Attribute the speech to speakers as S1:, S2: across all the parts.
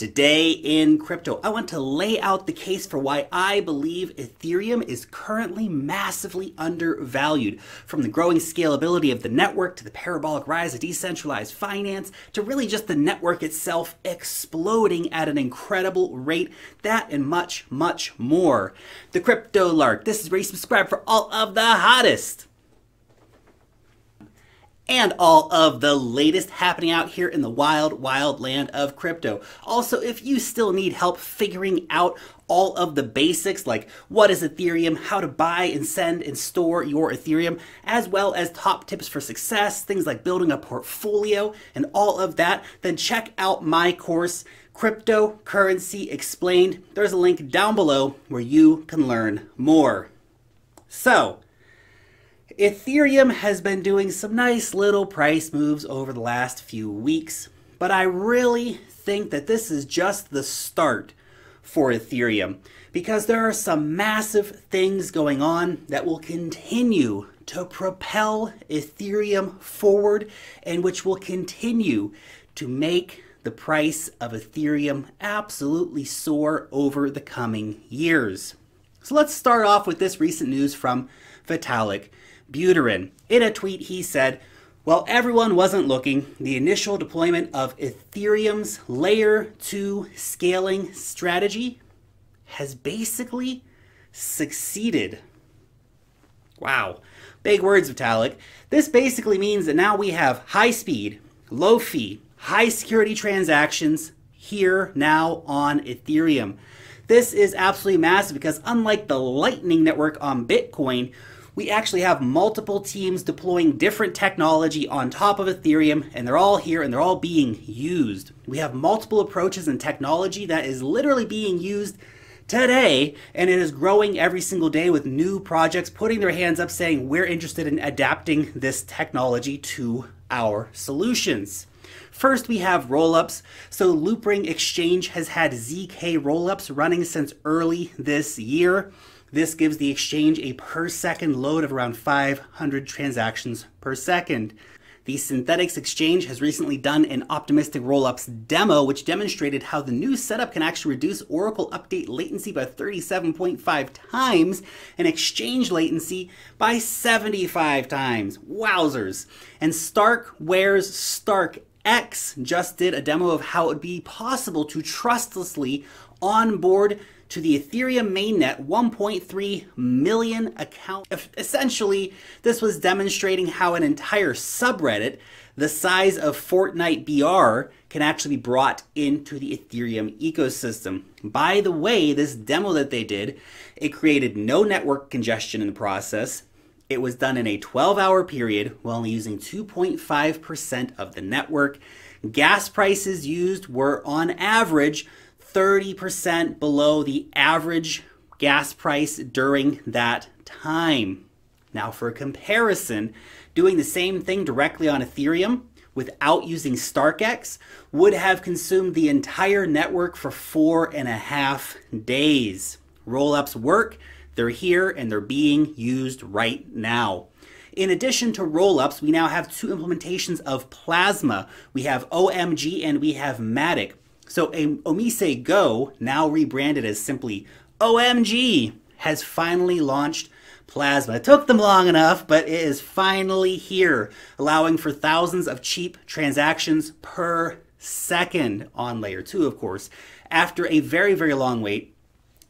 S1: Today in crypto, I want to lay out the case for why I believe Ethereum is currently massively undervalued. From the growing scalability of the network to the parabolic rise of decentralized finance to really just the network itself exploding at an incredible rate, that and much, much more. The Crypto Lark, this is where you subscribe for all of the hottest and all of the latest happening out here in the wild, wild land of crypto. Also, if you still need help figuring out all of the basics like what is Ethereum, how to buy and send and store your Ethereum, as well as top tips for success, things like building a portfolio and all of that, then check out my course, Cryptocurrency Explained. There's a link down below where you can learn more. So, Ethereum has been doing some nice little price moves over the last few weeks, but I really think that this is just the start for Ethereum because there are some massive things going on that will continue to propel Ethereum forward and which will continue to make the price of Ethereum absolutely soar over the coming years. So let's start off with this recent news from Vitalik Buterin. In a tweet, he said, while everyone wasn't looking, the initial deployment of Ethereum's Layer 2 scaling strategy has basically succeeded. Wow. Big words, Vitalik. This basically means that now we have high speed, low fee, high security transactions here now on Ethereum. This is absolutely massive because unlike the Lightning Network on Bitcoin, we actually have multiple teams deploying different technology on top of Ethereum, and they're all here and they're all being used. We have multiple approaches and technology that is literally being used today, and it is growing every single day with new projects putting their hands up saying, We're interested in adapting this technology to our solutions. First, we have rollups. So, Loopring Exchange has had ZK rollups running since early this year. This gives the exchange a per second load of around 500 transactions per second. The Synthetix Exchange has recently done an optimistic rollups demo, which demonstrated how the new setup can actually reduce Oracle update latency by 37.5 times and exchange latency by 75 times. Wowzers. And Starkware's Stark X just did a demo of how it would be possible to trustlessly onboard to the Ethereum mainnet 1.3 million account. Essentially, this was demonstrating how an entire subreddit the size of Fortnite BR can actually be brought into the Ethereum ecosystem. By the way, this demo that they did, it created no network congestion in the process. It was done in a 12 hour period while only using 2.5% of the network. Gas prices used were on average 30% below the average gas price during that time. Now, for a comparison, doing the same thing directly on Ethereum without using StarkEx would have consumed the entire network for four and a half days. Rollups work, they're here, and they're being used right now. In addition to rollups, we now have two implementations of Plasma. We have OMG and we have Matic. So Omise Go, now rebranded as simply OMG, has finally launched Plasma. It took them long enough, but it is finally here, allowing for thousands of cheap transactions per second on layer 2, of course. After a very, very long wait,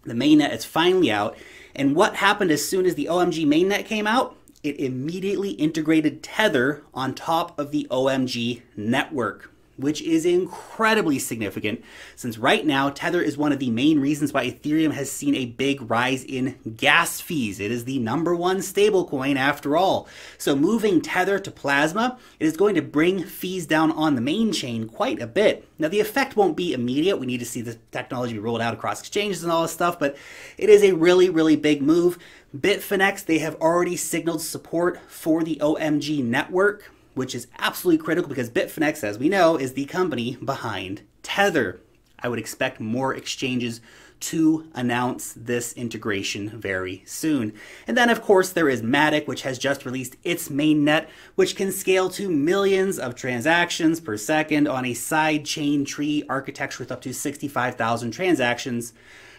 S1: the mainnet is finally out. And what happened as soon as the OMG mainnet came out? It immediately integrated Tether on top of the OMG network which is incredibly significant since right now Tether is one of the main reasons why Ethereum has seen a big rise in gas fees. It is the number one stablecoin after all. So moving Tether to Plasma, it is going to bring fees down on the main chain quite a bit. Now the effect won't be immediate. We need to see the technology rolled out across exchanges and all this stuff, but it is a really, really big move. Bitfinex, they have already signaled support for the OMG network which is absolutely critical because Bitfinex, as we know, is the company behind Tether. I would expect more exchanges to announce this integration very soon. And then, of course, there is Matic, which has just released its mainnet, which can scale to millions of transactions per second on a sidechain tree architecture with up to 65,000 transactions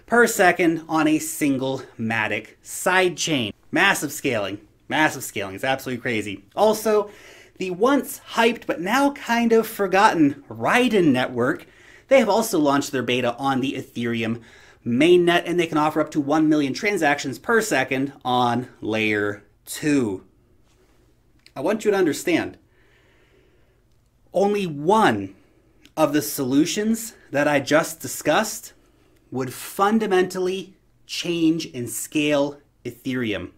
S1: per second on a single Matic sidechain. Massive scaling. Massive scaling. It's absolutely crazy. Also, the once hyped but now kind of forgotten Raiden network, they have also launched their beta on the Ethereum mainnet and they can offer up to 1 million transactions per second on layer 2. I want you to understand only one of the solutions that I just discussed would fundamentally change and scale Ethereum.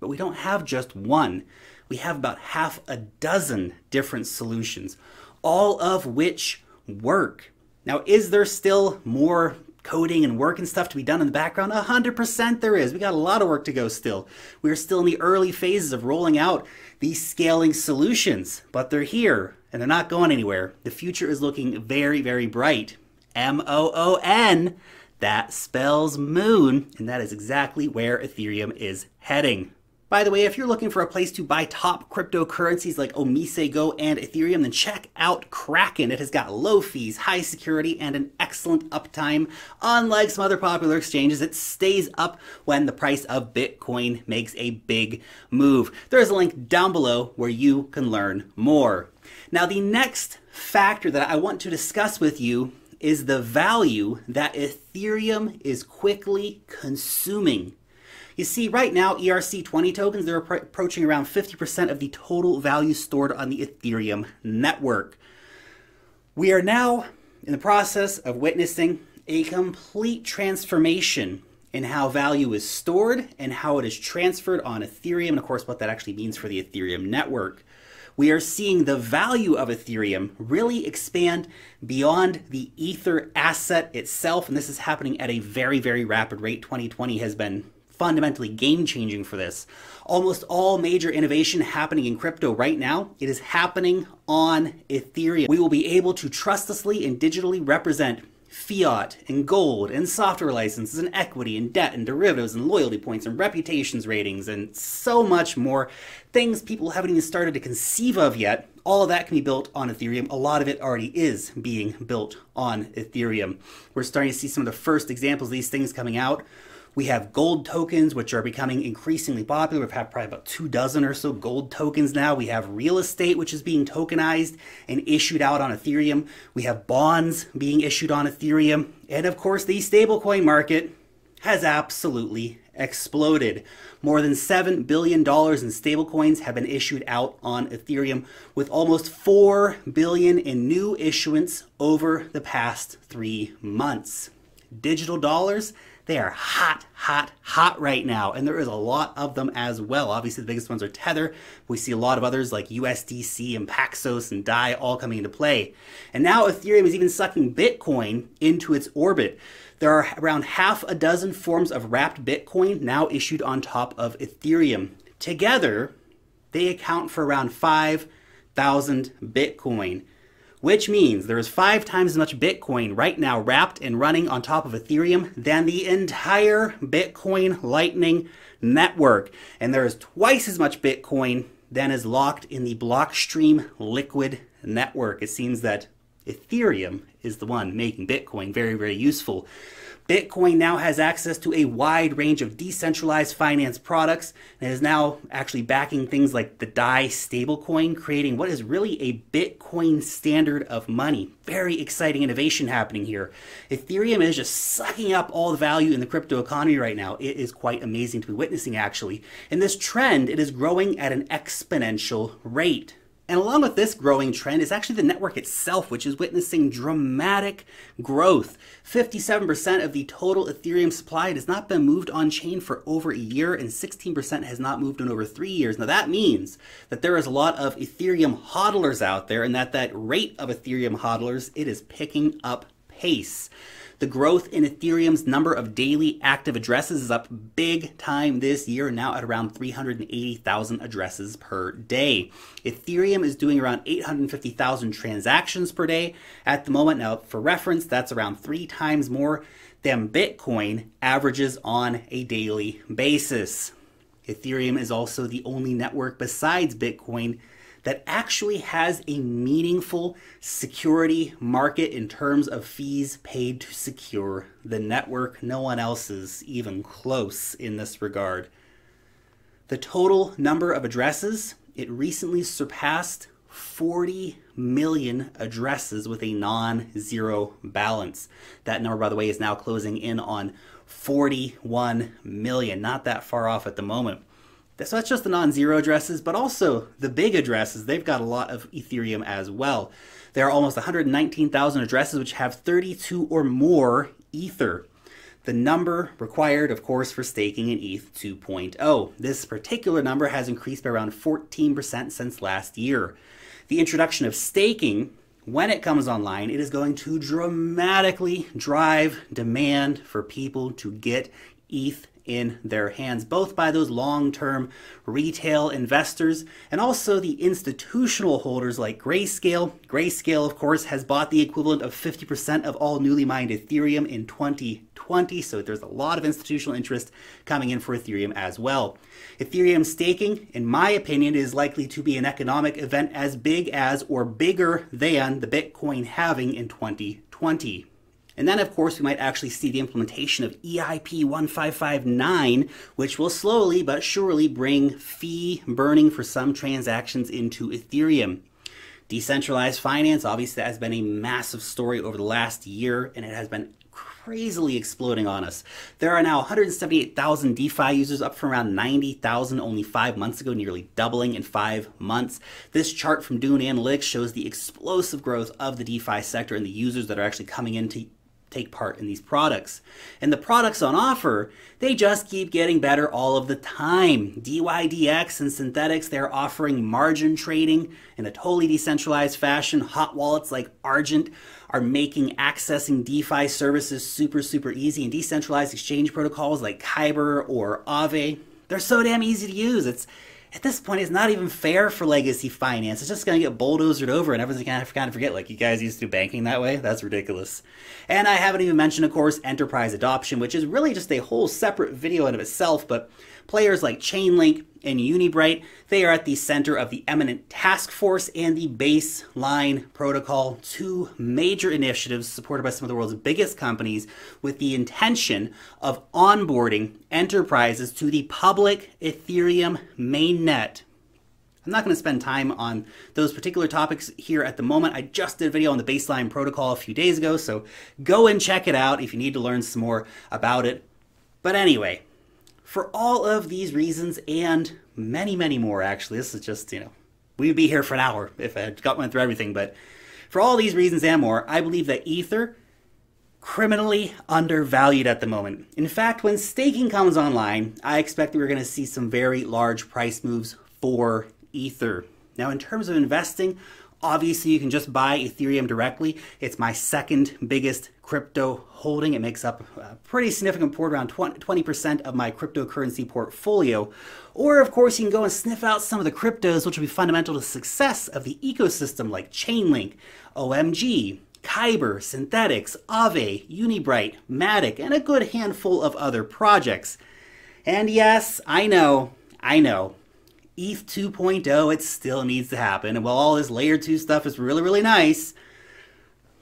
S1: But we don't have just one. We have about half a dozen different solutions, all of which work. Now, is there still more coding and work and stuff to be done in the background? 100% there is. We got a lot of work to go still. We're still in the early phases of rolling out these scaling solutions, but they're here and they're not going anywhere. The future is looking very, very bright. M O O N. That spells moon, and that is exactly where Ethereum is heading. By the way, if you're looking for a place to buy top cryptocurrencies like Omise Go and Ethereum, then check out Kraken. It has got low fees, high security, and an excellent uptime. Unlike some other popular exchanges, it stays up when the price of Bitcoin makes a big move. There is a link down below where you can learn more. Now, the next factor that I want to discuss with you is the value that Ethereum is quickly consuming you see, right now, ERC20 tokens, they're approaching around 50% of the total value stored on the Ethereum network. We are now in the process of witnessing a complete transformation in how value is stored and how it is transferred on Ethereum, and of course, what that actually means for the Ethereum network. We are seeing the value of Ethereum really expand beyond the Ether asset itself, and this is happening at a very, very rapid rate. 2020 has been fundamentally game changing for this. Almost all major innovation happening in crypto right now, it is happening on Ethereum. We will be able to trustlessly and digitally represent fiat and gold and software licenses and equity and debt and derivatives and loyalty points and reputations ratings and so much more things people haven't even started to conceive of yet. All of that can be built on Ethereum. A lot of it already is being built on Ethereum. We're starting to see some of the first examples of these things coming out. We have gold tokens, which are becoming increasingly popular. We've had probably about two dozen or so gold tokens now. We have real estate, which is being tokenized and issued out on Ethereum. We have bonds being issued on Ethereum. And of course, the stablecoin market has absolutely exploded. More than $7 billion in stablecoins have been issued out on Ethereum, with almost 4 billion in new issuance over the past three months. Digital dollars they are hot, hot, hot right now, and there is a lot of them as well. Obviously, the biggest ones are Tether. We see a lot of others like USDC and Paxos and DAI all coming into play. And now Ethereum is even sucking Bitcoin into its orbit. There are around half a dozen forms of wrapped Bitcoin now issued on top of Ethereum. Together, they account for around 5,000 Bitcoin which means there is five times as much Bitcoin right now wrapped and running on top of Ethereum than the entire Bitcoin Lightning network. And there is twice as much Bitcoin than is locked in the Blockstream Liquid network. It seems that Ethereum is the one making Bitcoin very, very useful. Bitcoin now has access to a wide range of decentralized finance products and is now actually backing things like the DAI stablecoin, creating what is really a Bitcoin standard of money. Very exciting innovation happening here. Ethereum is just sucking up all the value in the crypto economy right now. It is quite amazing to be witnessing, actually. And this trend, it is growing at an exponential rate. And along with this growing trend is actually the network itself, which is witnessing dramatic growth. 57% of the total Ethereum supply has not been moved on chain for over a year, and 16% has not moved in over three years. Now, that means that there is a lot of Ethereum hodlers out there, and that that rate of Ethereum hodlers, it is picking up pace. The growth in Ethereum's number of daily active addresses is up big time this year, now at around 380,000 addresses per day. Ethereum is doing around 850,000 transactions per day at the moment. Now, for reference, that's around three times more than Bitcoin averages on a daily basis. Ethereum is also the only network besides Bitcoin that actually has a meaningful security market in terms of fees paid to secure the network. No one else is even close in this regard. The total number of addresses, it recently surpassed 40 million addresses with a non zero balance. That number, by the way, is now closing in on 41 million, not that far off at the moment. So that's just the non-zero addresses, but also the big addresses. They've got a lot of Ethereum as well. There are almost 119,000 addresses which have 32 or more Ether. The number required, of course, for staking in ETH 2.0. This particular number has increased by around 14% since last year. The introduction of staking, when it comes online, it is going to dramatically drive demand for people to get ETH in their hands, both by those long term retail investors and also the institutional holders like Grayscale. Grayscale, of course, has bought the equivalent of 50% of all newly mined Ethereum in 2020, so there's a lot of institutional interest coming in for Ethereum as well. Ethereum staking, in my opinion, is likely to be an economic event as big as or bigger than the Bitcoin halving in 2020. And then, of course, we might actually see the implementation of EIP 1559, which will slowly but surely bring fee burning for some transactions into Ethereum. Decentralized finance, obviously, has been a massive story over the last year, and it has been crazily exploding on us. There are now 178,000 DeFi users, up from around 90,000 only five months ago, nearly doubling in five months. This chart from Dune Analytics shows the explosive growth of the DeFi sector and the users that are actually coming into take part in these products. And the products on offer, they just keep getting better all of the time. DYDX and Synthetix, they're offering margin trading in a totally decentralized fashion. Hot wallets like Argent are making accessing DeFi services super, super easy. And decentralized exchange protocols like Kyber or Aave, they're so damn easy to use. It's at this point, it's not even fair for legacy finance. It's just going to get bulldozed over, and everyone's going to kind of forget, like, you guys used to do banking that way? That's ridiculous. And I haven't even mentioned, of course, enterprise adoption, which is really just a whole separate video in of itself, but players like Chainlink and Unibright, they are at the center of the Eminent Task Force and the Baseline Protocol, two major initiatives supported by some of the world's biggest companies with the intention of onboarding enterprises to the public Ethereum mainnet I'm not going to spend time on those particular topics here at the moment. I just did a video on the baseline protocol a few days ago, so go and check it out if you need to learn some more about it. But anyway, for all of these reasons and many, many more, actually, this is just, you know, we'd be here for an hour if I got went through everything. But for all these reasons and more, I believe that Ether criminally undervalued at the moment. In fact, when staking comes online, I expect that we're going to see some very large price moves for Ether. Now, in terms of investing, obviously you can just buy Ethereum directly. It's my second biggest crypto holding. It makes up a pretty significant port, around 20% of my cryptocurrency portfolio. Or, of course, you can go and sniff out some of the cryptos which will be fundamental to the success of the ecosystem, like Chainlink, OMG, Kyber, Synthetix, Aave, Unibright, Matic, and a good handful of other projects. And yes, I know, I know, ETH 2.0, it still needs to happen. And while all this layer 2 stuff is really, really nice,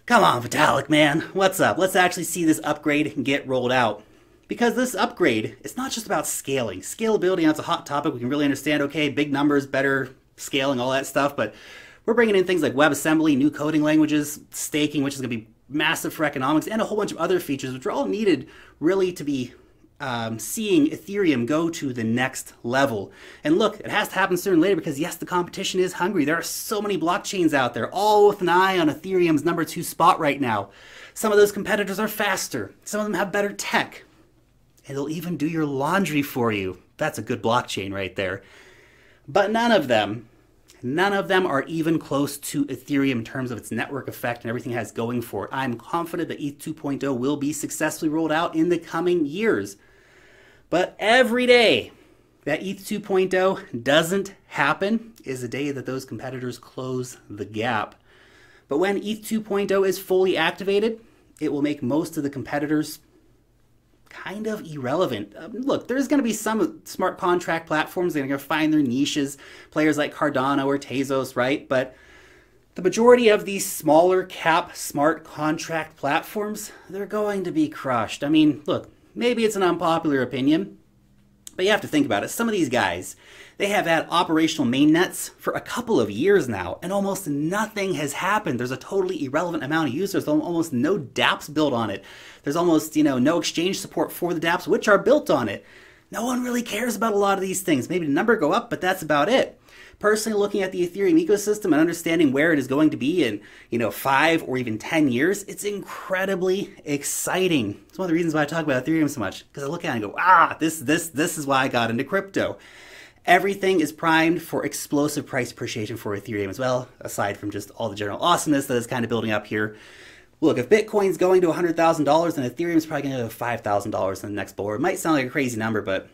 S1: come on, Vitalik, man, what's up? Let's actually see this upgrade get rolled out. Because this upgrade, it's not just about scaling. Scalability, that's a hot topic. We can really understand, okay, big numbers, better scaling, all that stuff. But we're bringing in things like WebAssembly, new coding languages, staking, which is going to be massive for economics, and a whole bunch of other features, which are all needed really to be um, seeing Ethereum go to the next level. And look, it has to happen sooner or later because, yes, the competition is hungry. There are so many blockchains out there, all with an eye on Ethereum's number two spot right now. Some of those competitors are faster, some of them have better tech, and they'll even do your laundry for you. That's a good blockchain right there. But none of them None of them are even close to Ethereum in terms of its network effect and everything it has going for it. I'm confident that ETH 2.0 will be successfully rolled out in the coming years. But every day that ETH 2.0 doesn't happen is a day that those competitors close the gap. But when ETH 2.0 is fully activated, it will make most of the competitors kind of irrelevant. Um, look, there's going to be some smart contract platforms that are going to find their niches, players like Cardano or Tezos, right? But the majority of these smaller cap smart contract platforms, they're going to be crushed. I mean, look, maybe it's an unpopular opinion, but you have to think about it. Some of these guys, they have had operational mainnets for a couple of years now, and almost nothing has happened. There's a totally irrelevant amount of users, almost no dApps built on it. There's almost, you know, no exchange support for the dApps, which are built on it. No one really cares about a lot of these things. Maybe the number go up, but that's about it personally looking at the Ethereum ecosystem and understanding where it is going to be in, you know, five or even 10 years, it's incredibly exciting. It's one of the reasons why I talk about Ethereum so much, because I look at it and go, ah, this, this, this is why I got into crypto. Everything is primed for explosive price appreciation for Ethereum as well, aside from just all the general awesomeness that is kind of building up here. Look, if Bitcoin's going to $100,000, then Ethereum's probably going to go $5,000 in the next bull. It might sound like a crazy number, but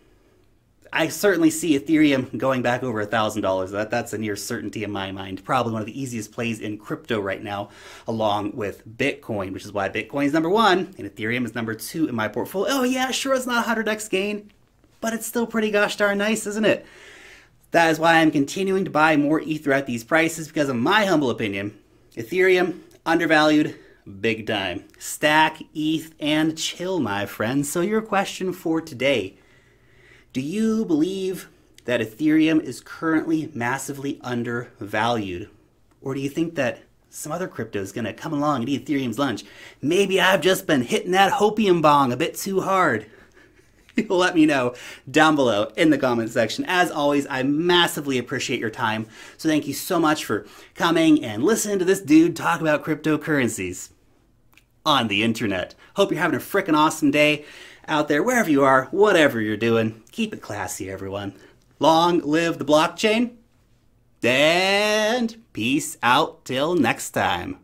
S1: I certainly see Ethereum going back over $1,000. That, that's a near certainty in my mind. Probably one of the easiest plays in crypto right now, along with Bitcoin, which is why Bitcoin is number one and Ethereum is number two in my portfolio. Oh, yeah, sure, it's not 100x gain, but it's still pretty gosh darn nice, isn't it? That is why I'm continuing to buy more Ether at these prices because, in my humble opinion, Ethereum undervalued big time. Stack, ETH, and chill, my friends. So, your question for today do you believe that Ethereum is currently massively undervalued? Or do you think that some other crypto is going to come along and eat Ethereum's lunch? Maybe I've just been hitting that hopium bong a bit too hard. Let me know down below in the comment section. As always, I massively appreciate your time. So thank you so much for coming and listening to this dude talk about cryptocurrencies on the internet. Hope you're having a freaking awesome day out there, wherever you are, whatever you're doing. Keep it classy, everyone. Long live the blockchain. And peace out till next time.